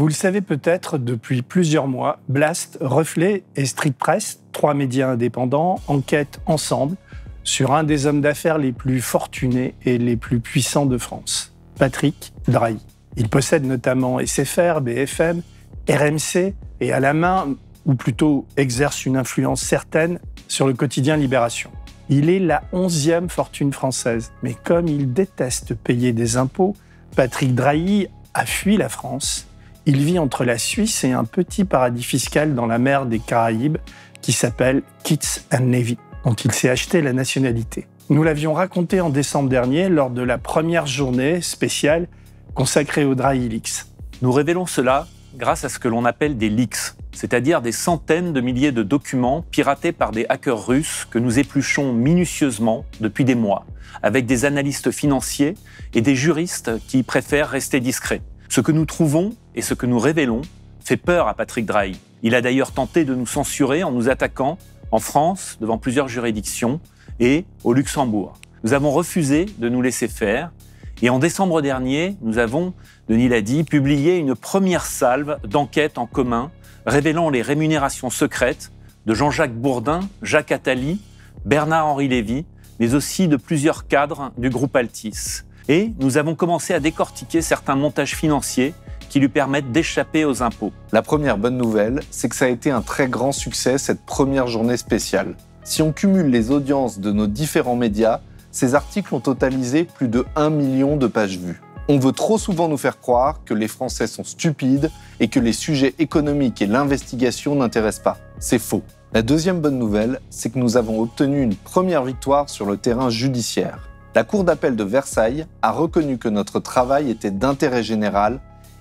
Vous le savez peut-être, depuis plusieurs mois, Blast, Reflet et Street Press, trois médias indépendants, enquêtent ensemble sur un des hommes d'affaires les plus fortunés et les plus puissants de France, Patrick Drahi. Il possède notamment SFR, BFM, RMC et à la main, ou plutôt exerce une influence certaine sur le quotidien Libération. Il est la onzième fortune française, mais comme il déteste payer des impôts, Patrick Drahi a fui la France. Il vit entre la Suisse et un petit paradis fiscal dans la mer des Caraïbes qui s'appelle Kitts and Nevis, dont il s'est acheté la nationalité. Nous l'avions raconté en décembre dernier lors de la première journée spéciale consacrée au Drahi Leaks. Nous révélons cela grâce à ce que l'on appelle des leaks, c'est-à-dire des centaines de milliers de documents piratés par des hackers russes que nous épluchons minutieusement depuis des mois, avec des analystes financiers et des juristes qui préfèrent rester discrets. Ce que nous trouvons et ce que nous révélons fait peur à Patrick Drahi. Il a d'ailleurs tenté de nous censurer en nous attaquant en France, devant plusieurs juridictions, et au Luxembourg. Nous avons refusé de nous laisser faire et en décembre dernier, nous avons, Denis l'a dit, publié une première salve d'enquête en commun révélant les rémunérations secrètes de Jean-Jacques Bourdin, Jacques Attali, Bernard-Henri Lévy, mais aussi de plusieurs cadres du groupe Altis. Et nous avons commencé à décortiquer certains montages financiers qui lui permettent d'échapper aux impôts. La première bonne nouvelle, c'est que ça a été un très grand succès cette première journée spéciale. Si on cumule les audiences de nos différents médias, ces articles ont totalisé plus de 1 million de pages vues. On veut trop souvent nous faire croire que les Français sont stupides et que les sujets économiques et l'investigation n'intéressent pas. C'est faux. La deuxième bonne nouvelle, c'est que nous avons obtenu une première victoire sur le terrain judiciaire. La Cour d'appel de Versailles a reconnu que notre travail était d'intérêt général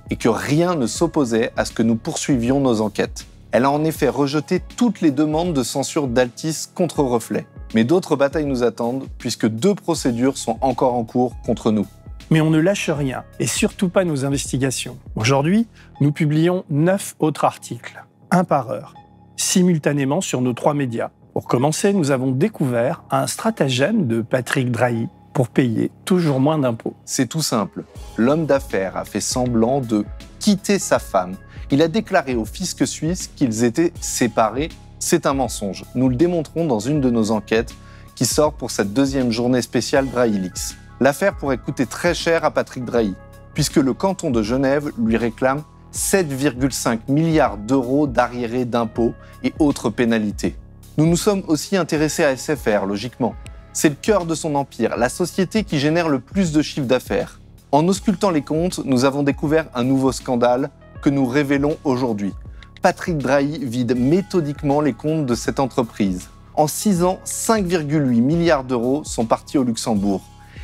et que rien ne s'opposait à ce que nous poursuivions nos enquêtes. Elle a en effet rejeté toutes les demandes de censure d'Altis contre Reflet. Mais d'autres batailles nous attendent puisque deux procédures sont encore en cours contre nous. Mais on ne lâche rien, et surtout pas nos investigations. Aujourd'hui, nous publions neuf autres articles, un par heure, simultanément sur nos trois médias. Pour commencer, nous avons découvert un stratagème de Patrick Drahi pour payer toujours moins d'impôts. C'est tout simple. L'homme d'affaires a fait semblant de quitter sa femme. Il a déclaré au fisc suisse qu'ils étaient séparés c'est un mensonge. Nous le démontrons dans une de nos enquêtes qui sort pour cette deuxième journée spéciale Drahi-Lix. L'affaire pourrait coûter très cher à Patrick Drahi, puisque le canton de Genève lui réclame 7,5 milliards d'euros d'arriérés d'impôts et autres pénalités. Nous nous sommes aussi intéressés à SFR, logiquement. C'est le cœur de son empire, la société qui génère le plus de chiffres d'affaires. En auscultant les comptes, nous avons découvert un nouveau scandale que nous révélons aujourd'hui. Patrick Drahi vide méthodiquement les comptes de cette entreprise. En 6 ans, 5,8 milliards d'euros sont partis au Luxembourg.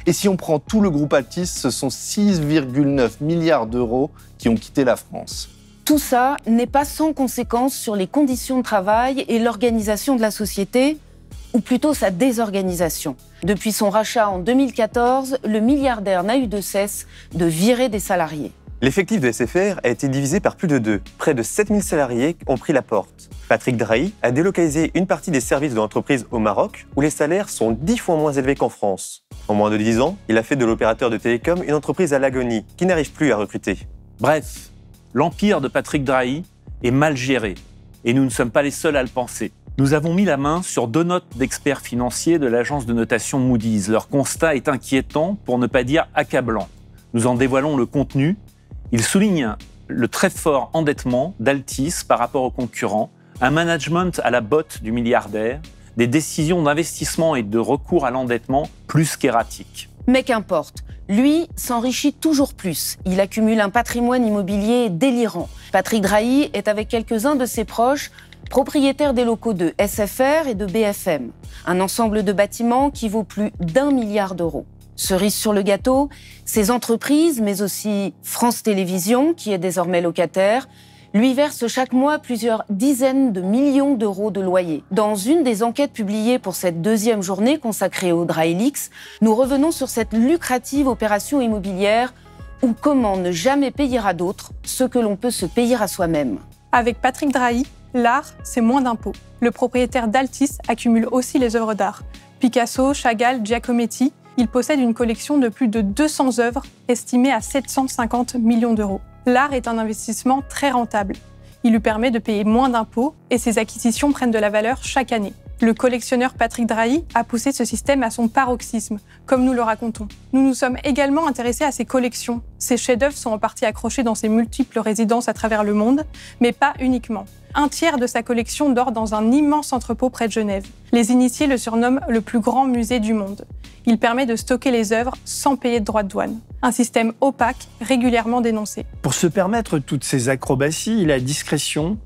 Et si on prend tout le groupe Altis, ce sont 6,9 milliards d'euros qui ont quitté la France. Tout ça n'est pas sans conséquence sur les conditions de travail et l'organisation de la société, ou plutôt sa désorganisation. Depuis son rachat en 2014, le milliardaire n'a eu de cesse de virer des salariés. L'effectif de SFR a été divisé par plus de deux. Près de 7000 salariés ont pris la porte. Patrick Drahi a délocalisé une partie des services de l'entreprise au Maroc, où les salaires sont dix fois moins élevés qu'en France. En moins de 10 ans, il a fait de l'opérateur de télécom une entreprise à l'agonie, qui n'arrive plus à recruter. Bref, l'empire de Patrick Drahi est mal géré, et nous ne sommes pas les seuls à le penser. Nous avons mis la main sur deux notes d'experts financiers de l'agence de notation Moody's. Leur constat est inquiétant, pour ne pas dire accablant. Nous en dévoilons le contenu il souligne le très fort endettement d'Altis par rapport aux concurrents, un management à la botte du milliardaire, des décisions d'investissement et de recours à l'endettement plus qu'erratiques. Mais qu'importe, lui s'enrichit toujours plus. Il accumule un patrimoine immobilier délirant. Patrick Drahi est avec quelques-uns de ses proches propriétaire des locaux de SFR et de BFM, un ensemble de bâtiments qui vaut plus d'un milliard d'euros. Cerise sur le gâteau, ces entreprises, mais aussi France Télévisions, qui est désormais locataire, lui versent chaque mois plusieurs dizaines de millions d'euros de loyers. Dans une des enquêtes publiées pour cette deuxième journée consacrée au Drylix, nous revenons sur cette lucrative opération immobilière ou comment ne jamais payer à d'autres ce que l'on peut se payer à soi-même. Avec Patrick Drahi, l'art, c'est moins d'impôts. Le propriétaire d'Altis accumule aussi les œuvres d'art. Picasso, Chagall, Giacometti, il possède une collection de plus de 200 œuvres estimées à 750 millions d'euros. L'art est un investissement très rentable. Il lui permet de payer moins d'impôts et ses acquisitions prennent de la valeur chaque année. Le collectionneur Patrick Drahi a poussé ce système à son paroxysme, comme nous le racontons. Nous nous sommes également intéressés à ses collections. Ses chefs-d'œuvre sont en partie accrochés dans ses multiples résidences à travers le monde, mais pas uniquement. Un tiers de sa collection dort dans un immense entrepôt près de Genève. Les initiés le surnomment le plus grand musée du monde. Il permet de stocker les œuvres sans payer de droits de douane. Un système opaque, régulièrement dénoncé. Pour se permettre toutes ces acrobaties, la discrétion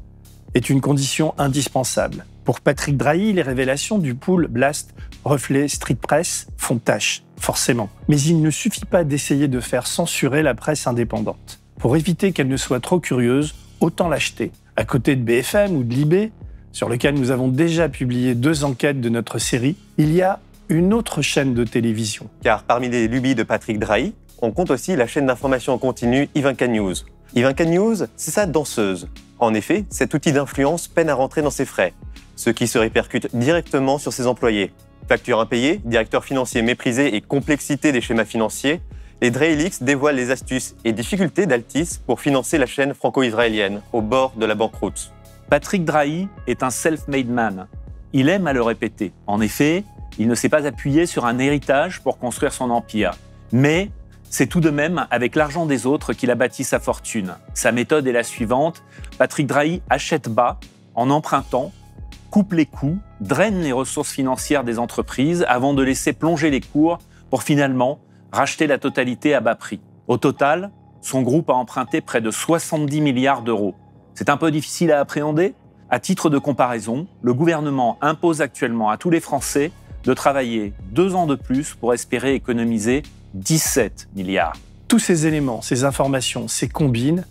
est une condition indispensable. Pour Patrick Drahi, les révélations du pool Blast, Reflet, Street Press font tâche, forcément. Mais il ne suffit pas d'essayer de faire censurer la presse indépendante. Pour éviter qu'elle ne soit trop curieuse, autant l'acheter. À côté de BFM ou de Libé, sur lequel nous avons déjà publié deux enquêtes de notre série, il y a une autre chaîne de télévision. Car parmi les lubies de Patrick Drahi, on compte aussi la chaîne d'information en continu Ivanka News. Ivanka News, c'est sa danseuse. En effet, cet outil d'influence peine à rentrer dans ses frais ce qui se répercute directement sur ses employés. Factures impayées, directeur financier méprisé et complexité des schémas financiers, les Dreilix dévoilent les astuces et difficultés d'Altis pour financer la chaîne franco-israélienne au bord de la banqueroute. Patrick Drahi est un self-made man. Il aime à le répéter. En effet, il ne s'est pas appuyé sur un héritage pour construire son empire. Mais c'est tout de même avec l'argent des autres qu'il a bâti sa fortune. Sa méthode est la suivante. Patrick Drahi achète bas en empruntant coupe les coûts, draine les ressources financières des entreprises avant de laisser plonger les cours pour finalement racheter la totalité à bas prix. Au total, son groupe a emprunté près de 70 milliards d'euros. C'est un peu difficile à appréhender À titre de comparaison, le gouvernement impose actuellement à tous les Français de travailler deux ans de plus pour espérer économiser 17 milliards. Tous ces éléments, ces informations, ces combines,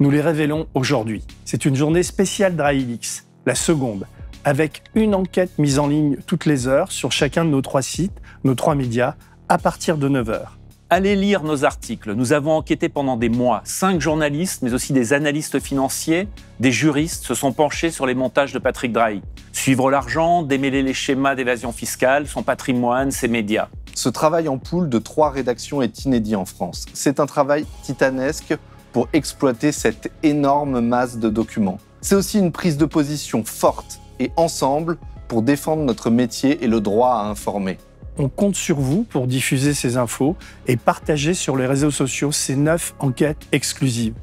nous les révélons aujourd'hui. C'est une journée spéciale Drailix, la seconde, avec une enquête mise en ligne toutes les heures sur chacun de nos trois sites, nos trois médias, à partir de 9 heures. Allez lire nos articles. Nous avons enquêté pendant des mois. Cinq journalistes, mais aussi des analystes financiers, des juristes se sont penchés sur les montages de Patrick Drahi. Suivre l'argent, démêler les schémas d'évasion fiscale, son patrimoine, ses médias. Ce travail en poule de trois rédactions est inédit en France. C'est un travail titanesque pour exploiter cette énorme masse de documents. C'est aussi une prise de position forte et ensemble pour défendre notre métier et le droit à informer. On compte sur vous pour diffuser ces infos et partager sur les réseaux sociaux ces neuf enquêtes exclusives.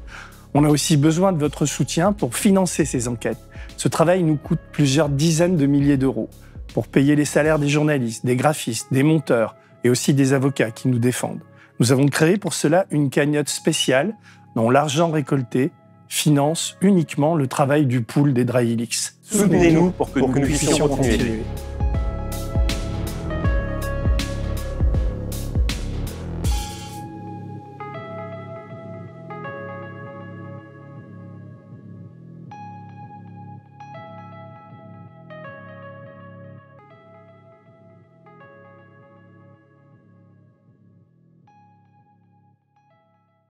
On a aussi besoin de votre soutien pour financer ces enquêtes. Ce travail nous coûte plusieurs dizaines de milliers d'euros pour payer les salaires des journalistes, des graphistes, des monteurs et aussi des avocats qui nous défendent. Nous avons créé pour cela une cagnotte spéciale dont l'argent récolté finance uniquement le travail du pool des Drailix. Soutenez-nous pour que, nous puissions continuer.